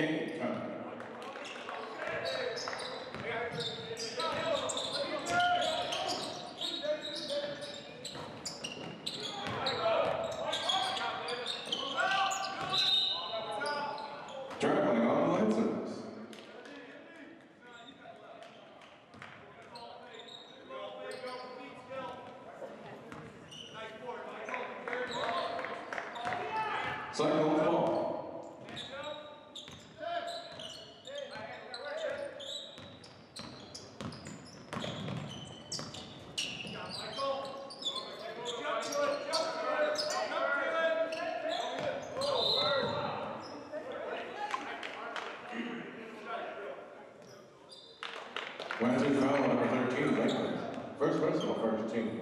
Game time. Traveling on Lancers. Cyclone ball. Lancers foul number 13, Lakeland. First personal, first team.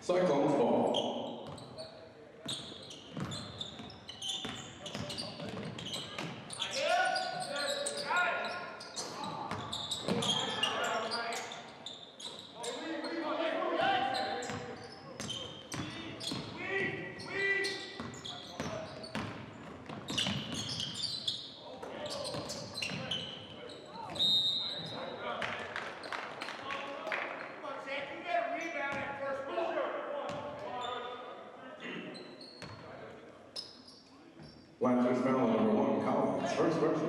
Cyclones ball. Lancers foul number one, Collins. First personal,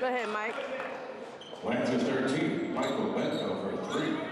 Go ahead, Mike. Lancers thirteen, Michael Bento for three.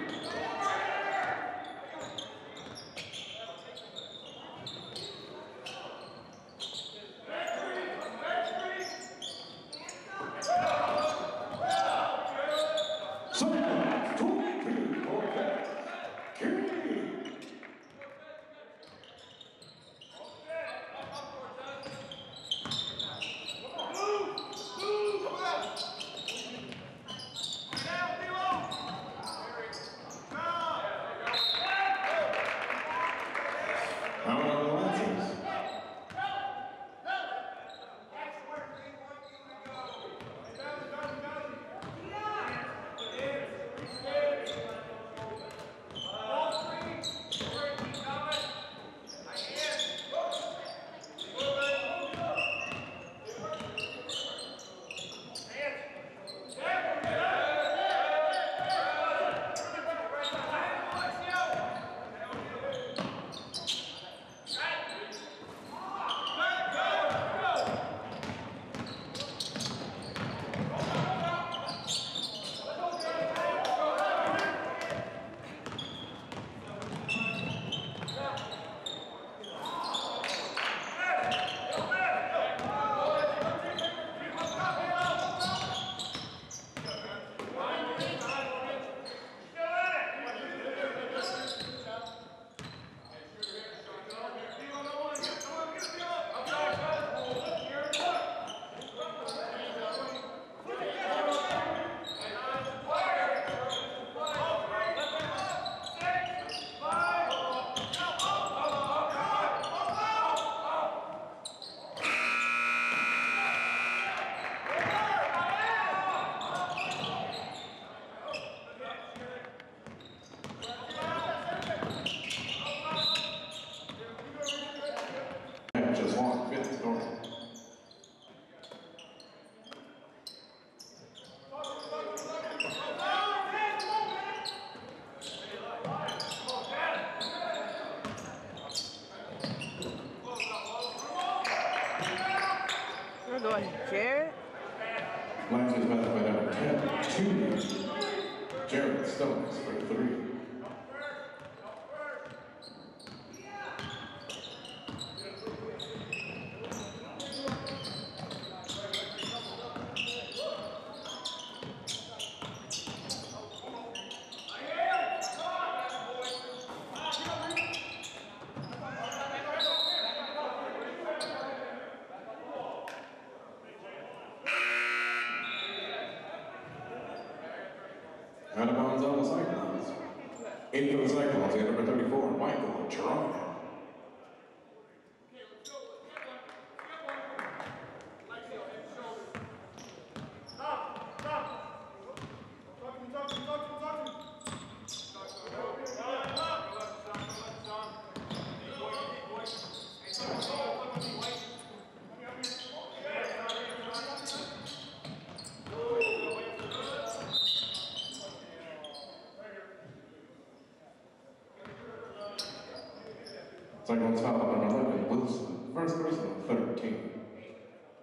Cyclone 12, number 11, Wilson, first person, 13.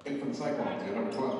Infant Cyclones, number 12.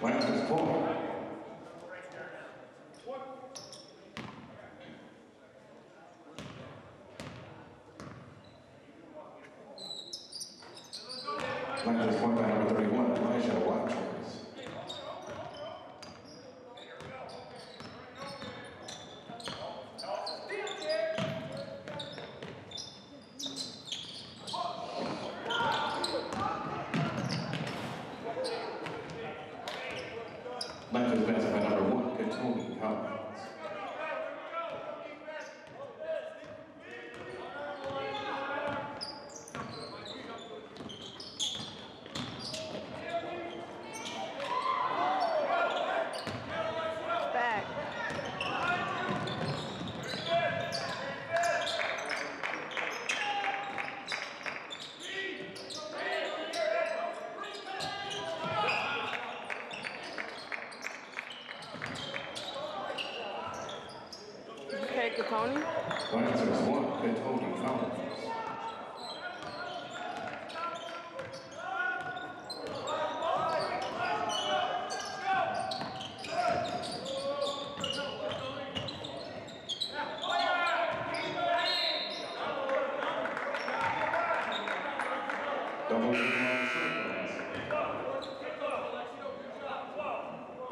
went to the corner. Catoni. Lancers one, Catoni Collins.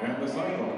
And the Cyclones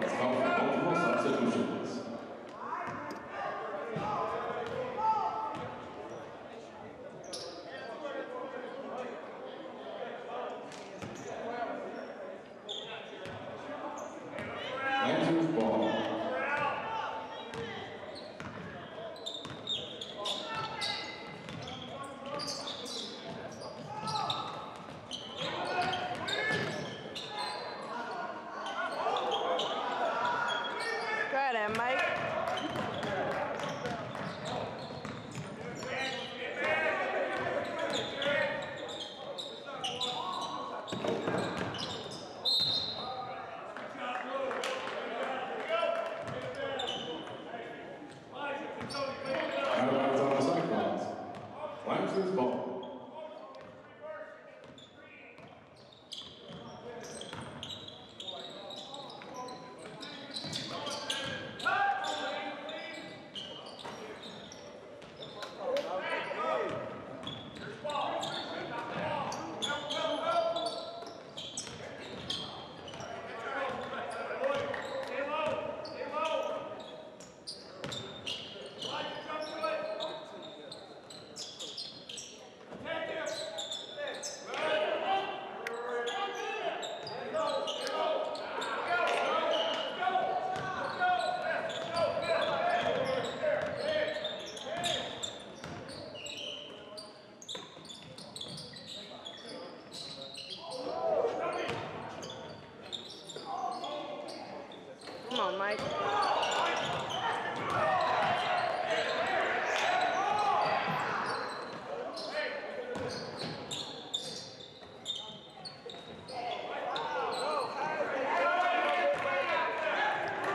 Mike.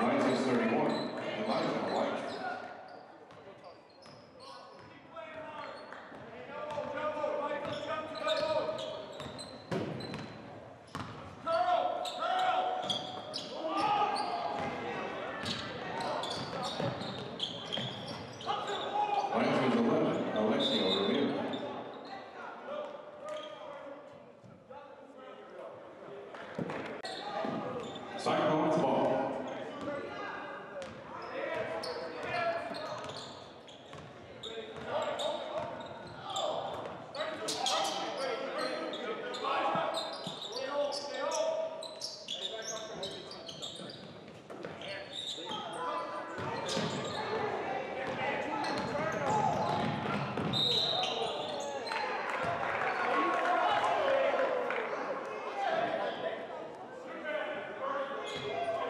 Lancers 31, Elijah White. Lancers 11, Alexio Ramirez. Cyclones ball.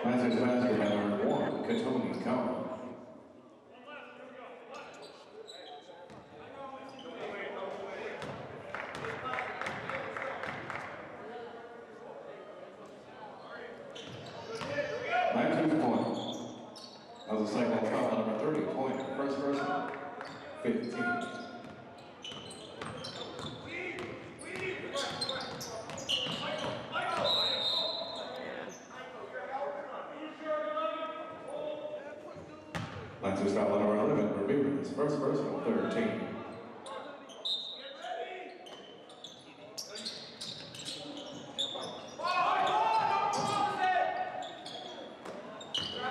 Lancers basket by number one, Katoni Cowan. Lancers point. That was a cycle foul number thirty, point, first person, fifteen. Lancers foul number eleven, Ramirez, first personal, thirteen.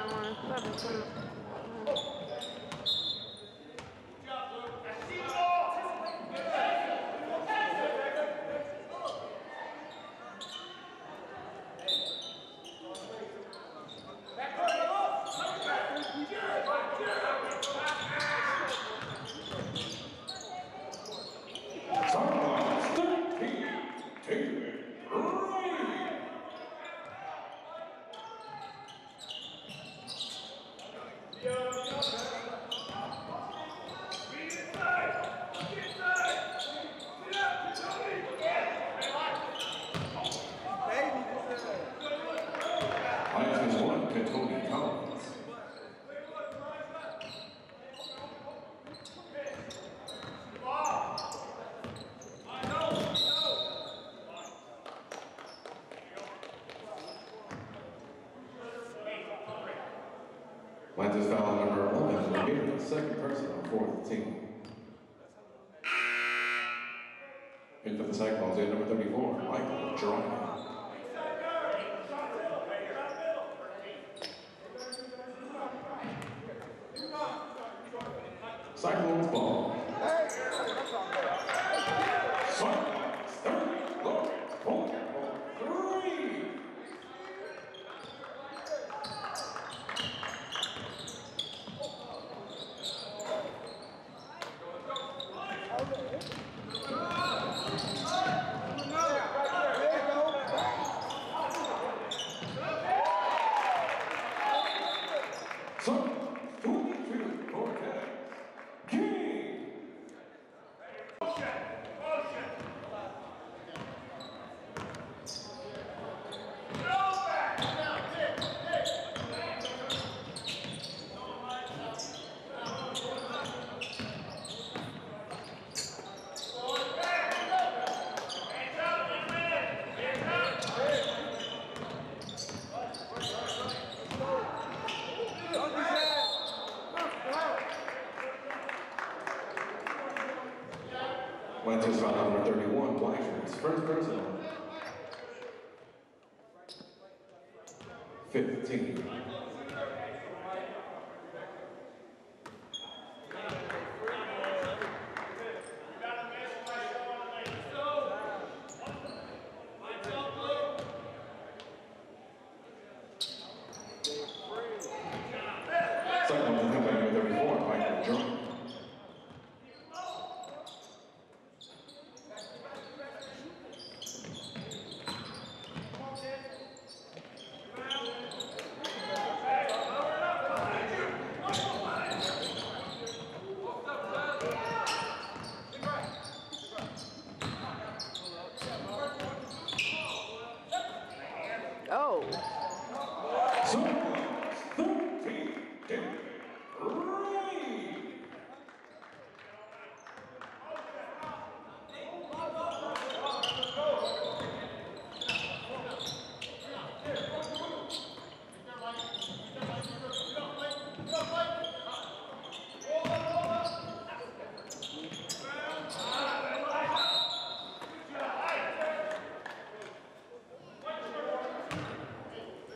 One, seven, seven. Jones, number 34, Michael Jerome.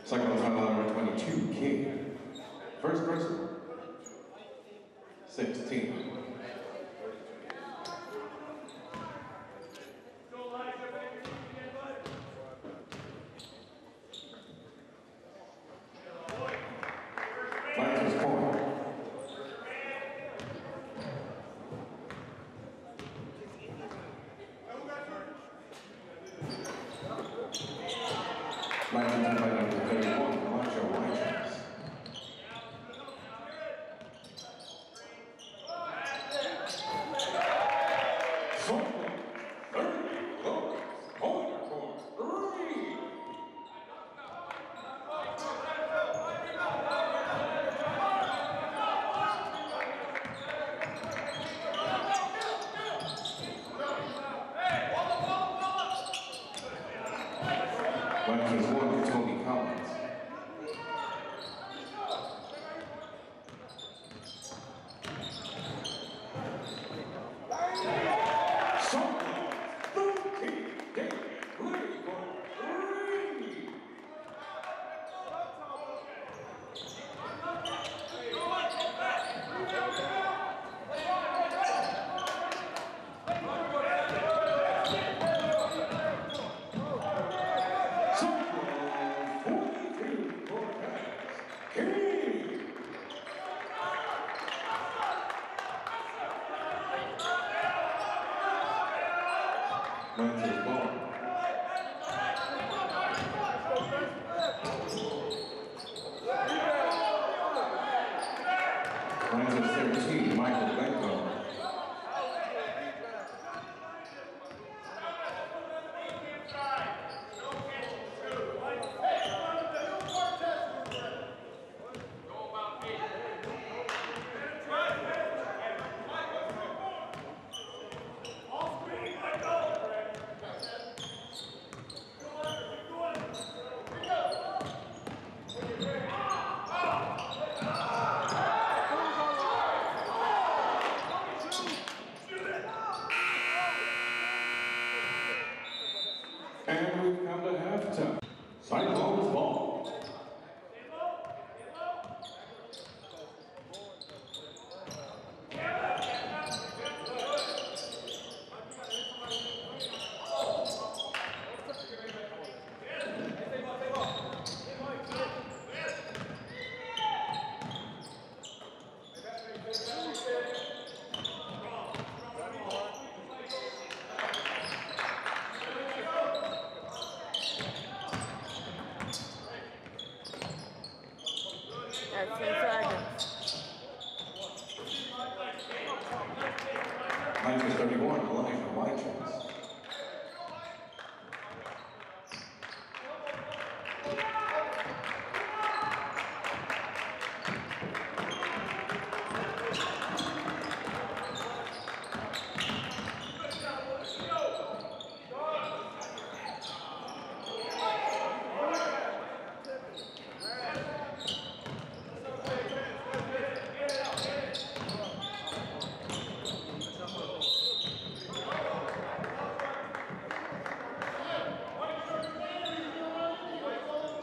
Second one's 22K. First person.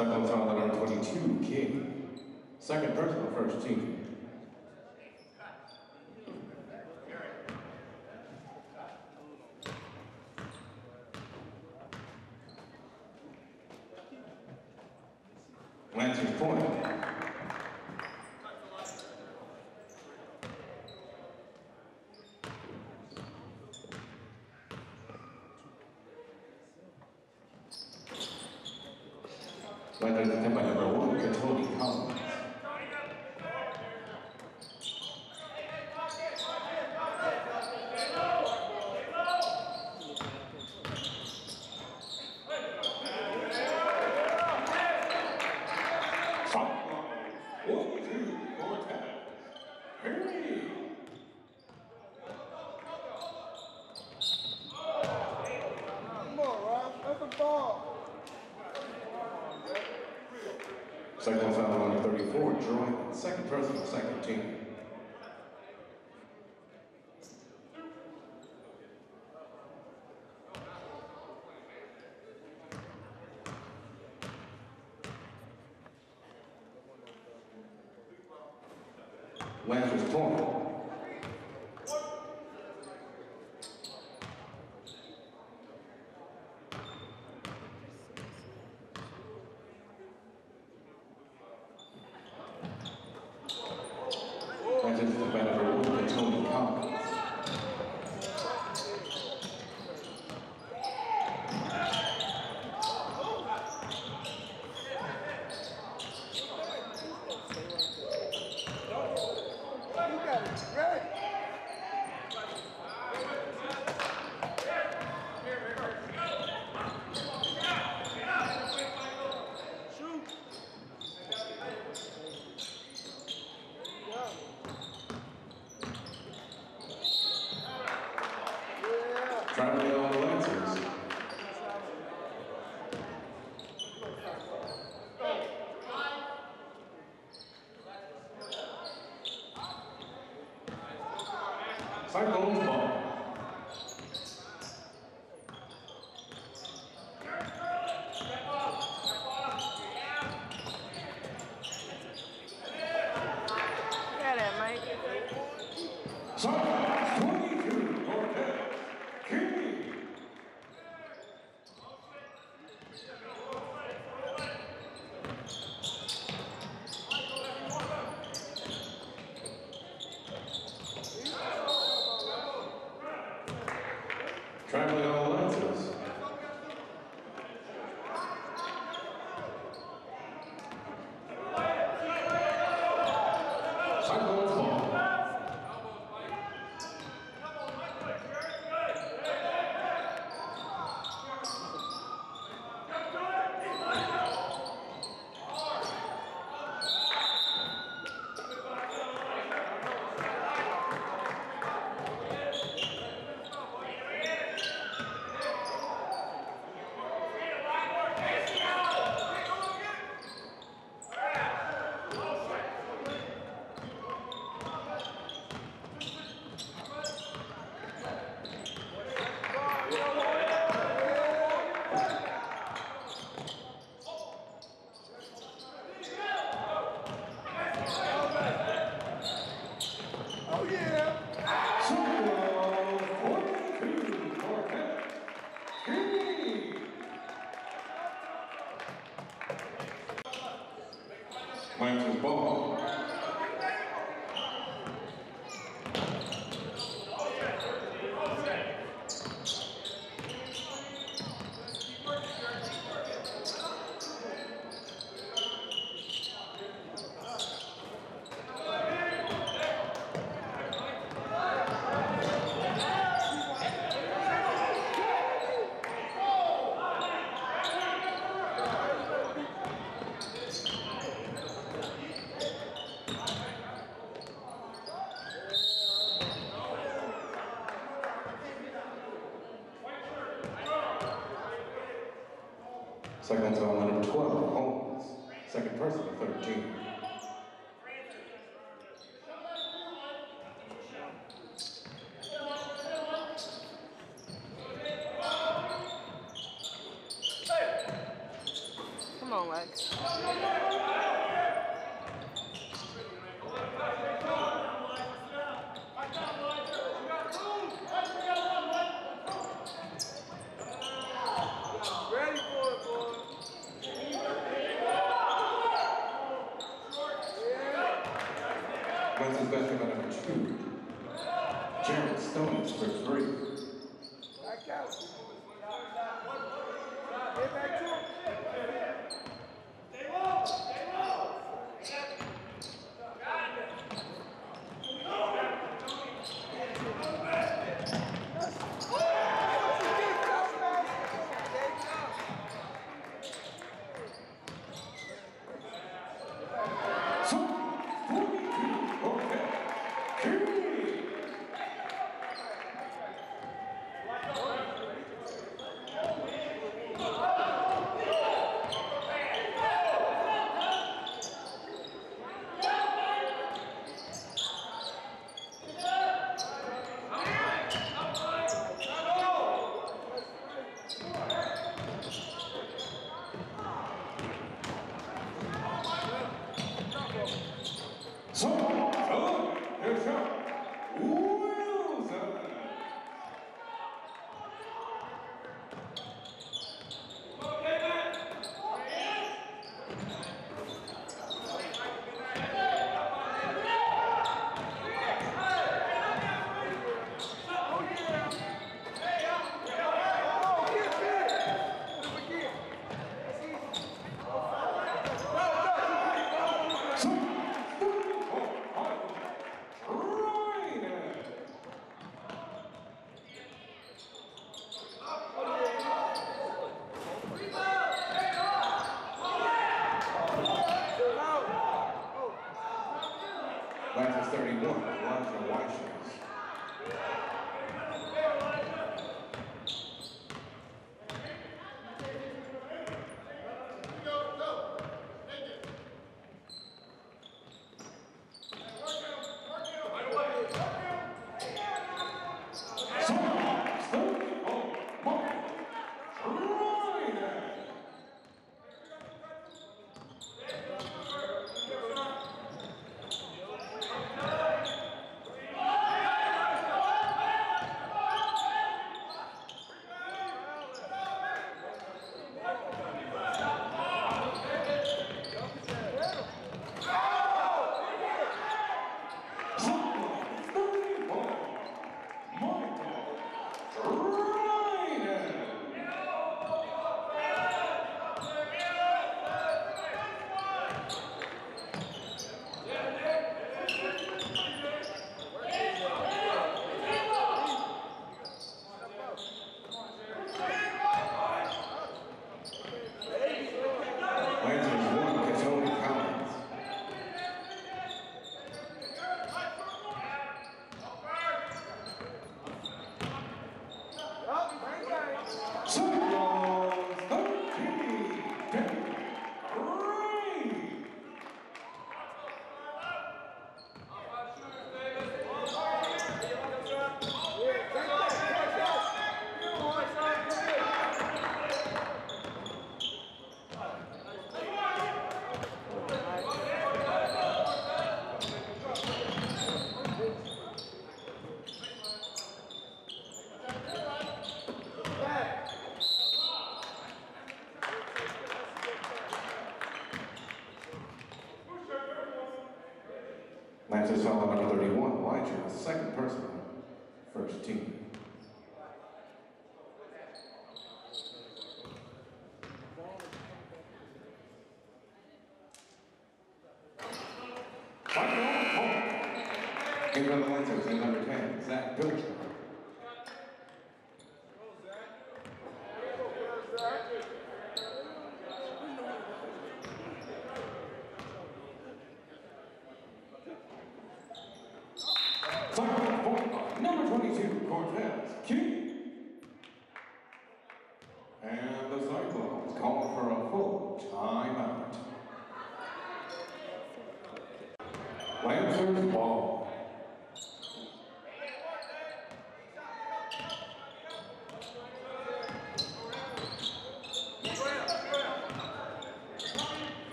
Second, Tom 22, King. Second personal, first team. whether the number one could totally come. reform.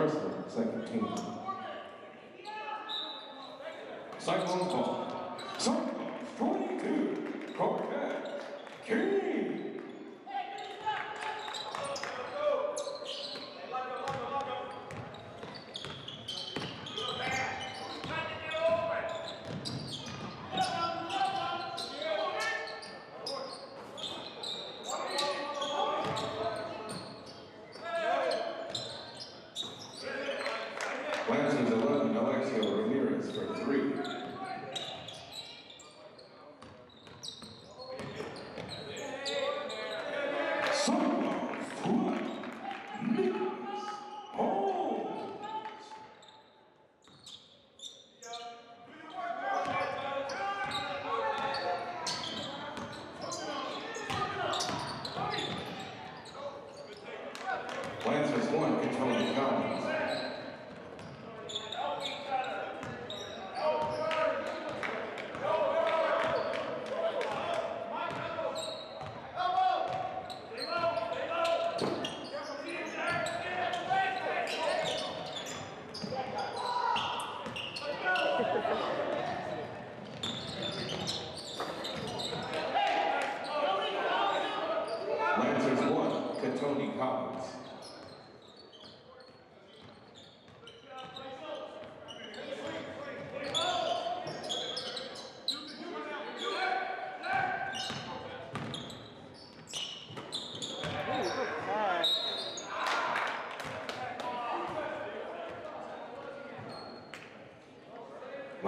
Drexler, second team. Cyclone call.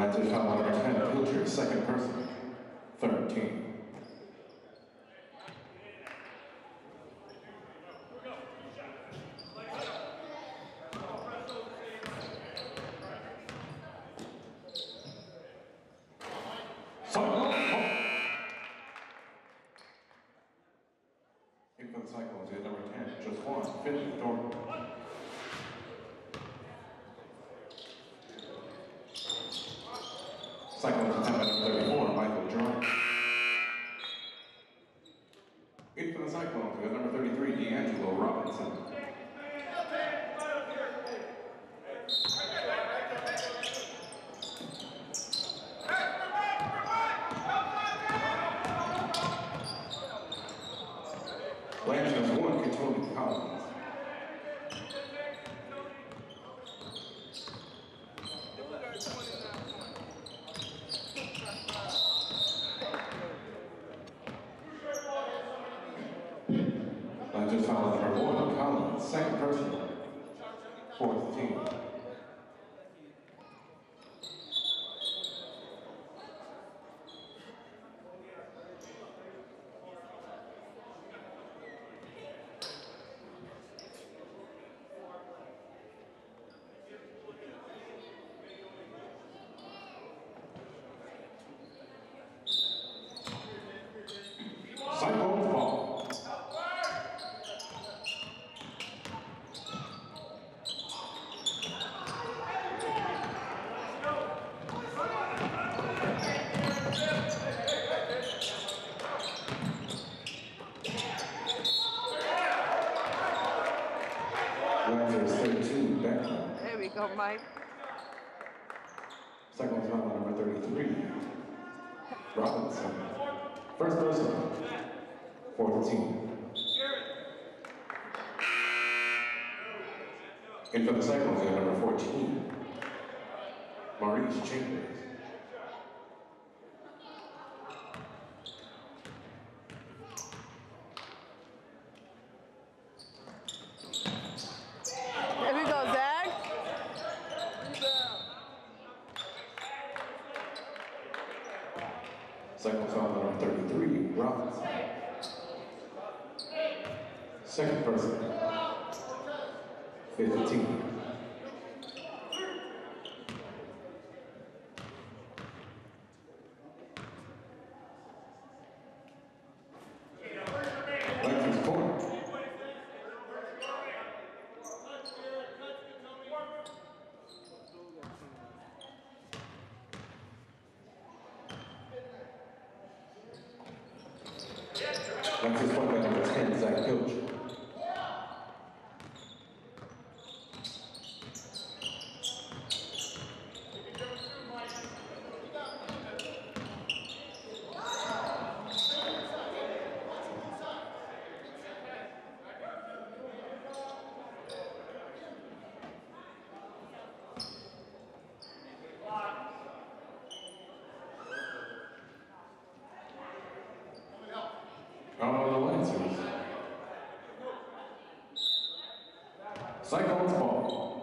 Like to how I can filter second person. 13. Second one's number 33, Robinson. First person, 14. In for the second round, number 14, Maurice Chambers. Cyclones ball.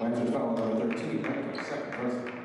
Lancer foul number 13, second president.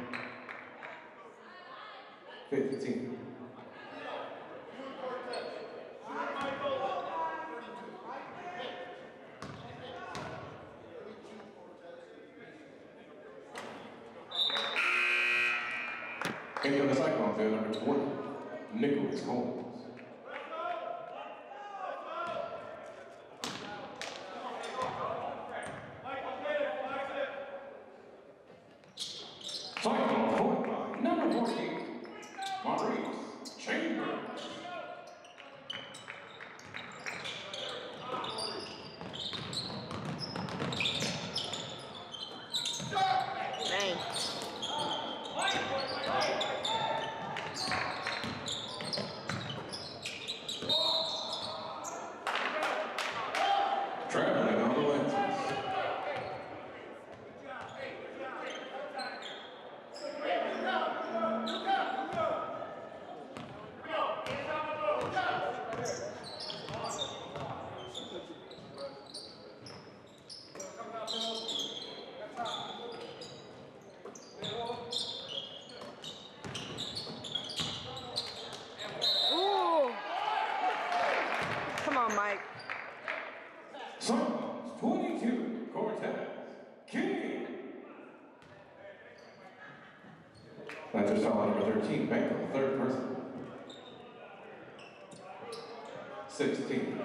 13. back to the third person. 16.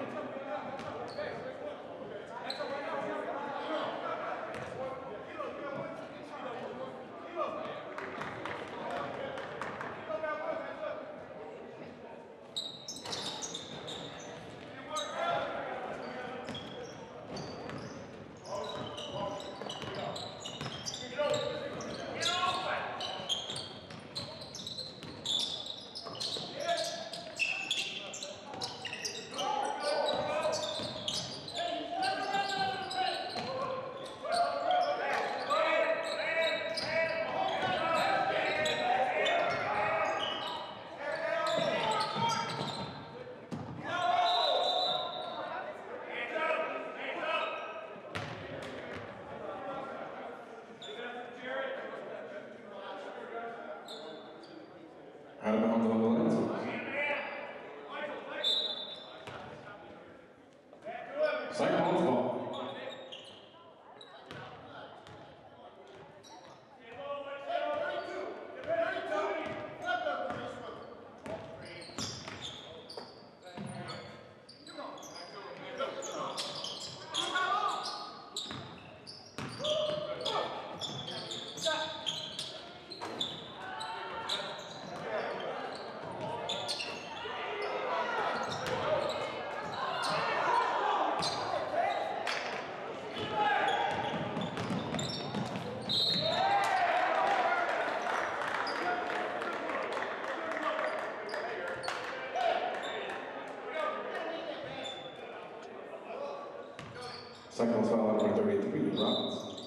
Second was foul number 33, Robbins.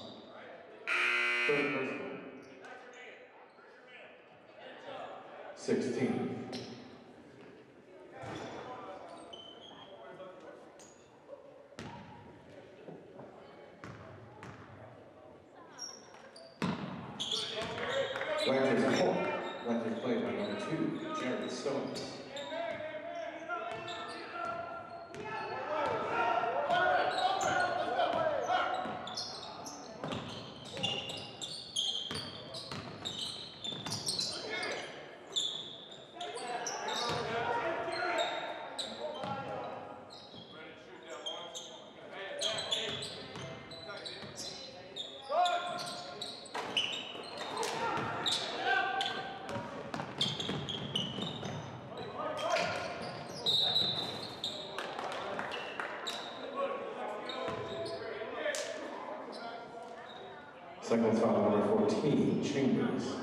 Third personal. 16. 14, Chambers.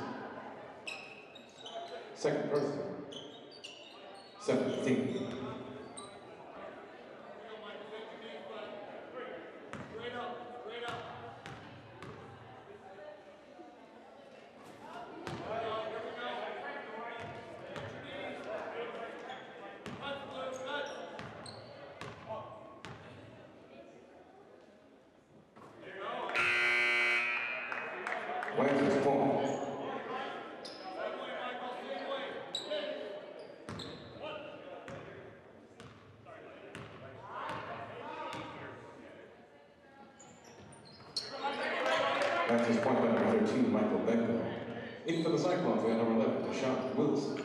Second person, 17. Lancers point. Lancers point by number 13, Michael Benko. In for the Cyclones, we have number 11, Deshaun Wilson.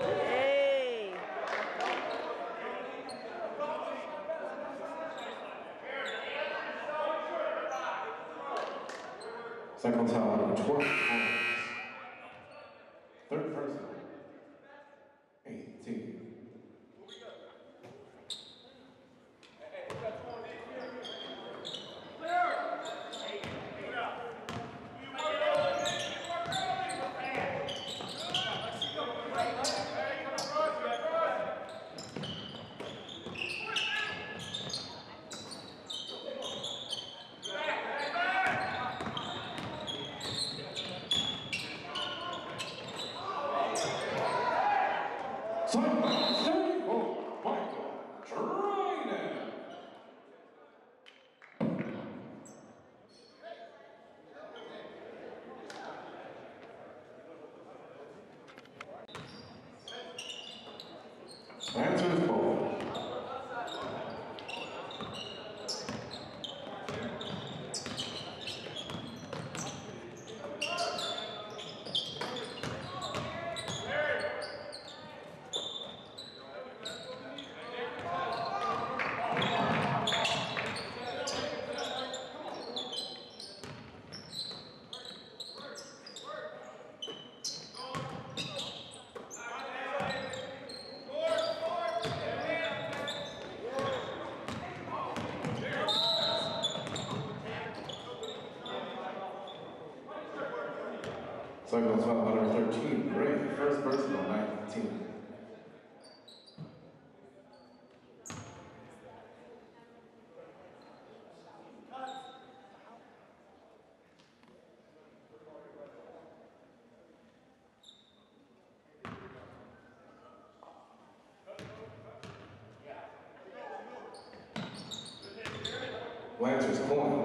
Hey. Cyclones foul number 12, Holmes. Third person, 18. Cyclones 34, Michael Trinan. Lancers ball. Cyclones foul number 13, Gray, first personal, 19. Lancers point.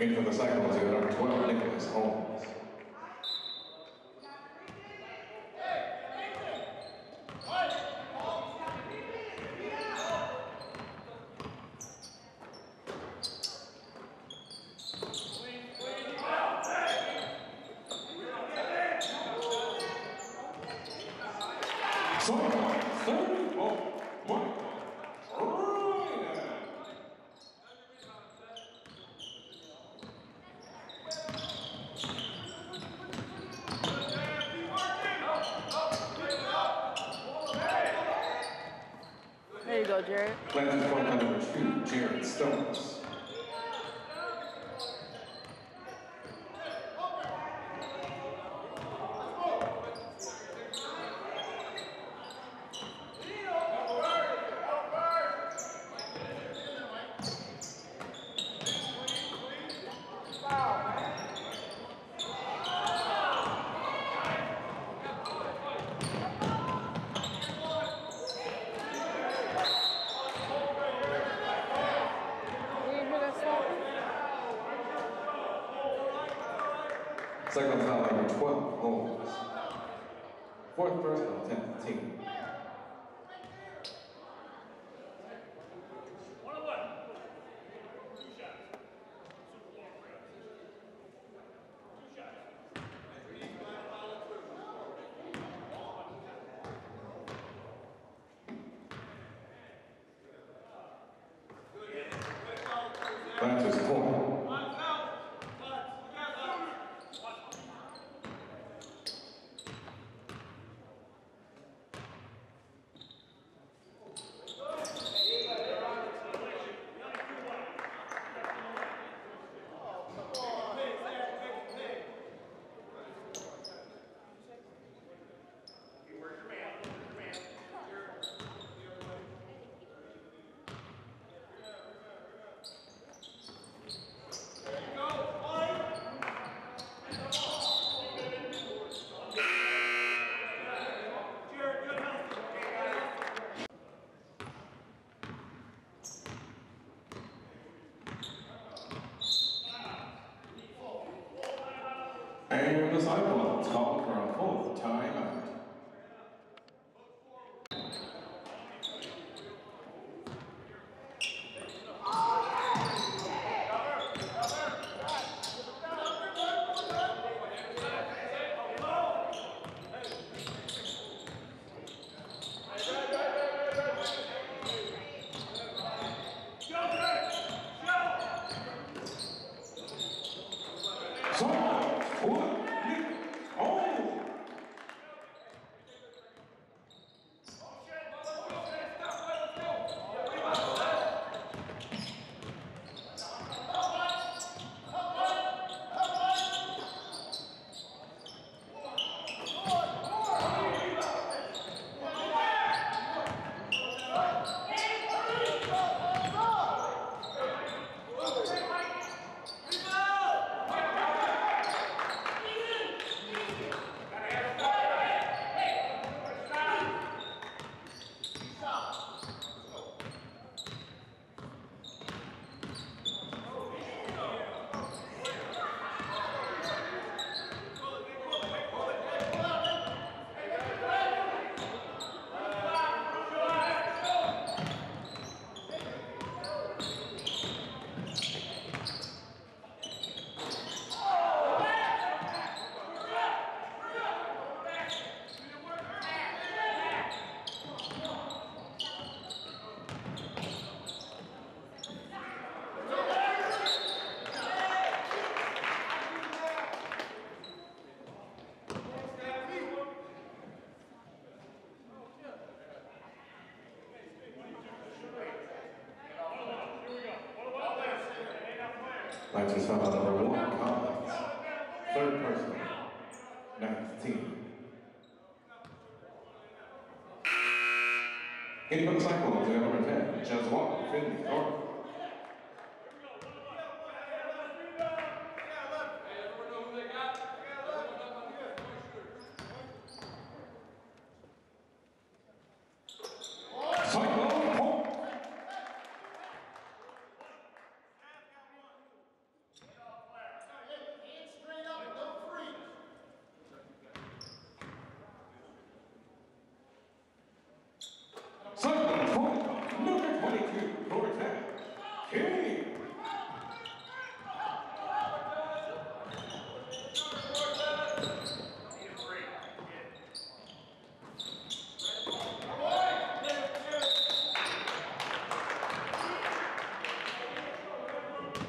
In for the Cyclones, here, number 12, Nicholas Holmes. Oh. Danke. Lancers foul number one, Collins. Third personal, ninth team. The Cyclones number 10, Jazwan Finley Thornton. Cyclone point. Cyclone point, number 22, Cortez. King.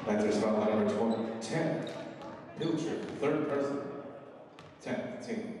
Lancers foul number 20, 10, Pilcher, third person, 10th team.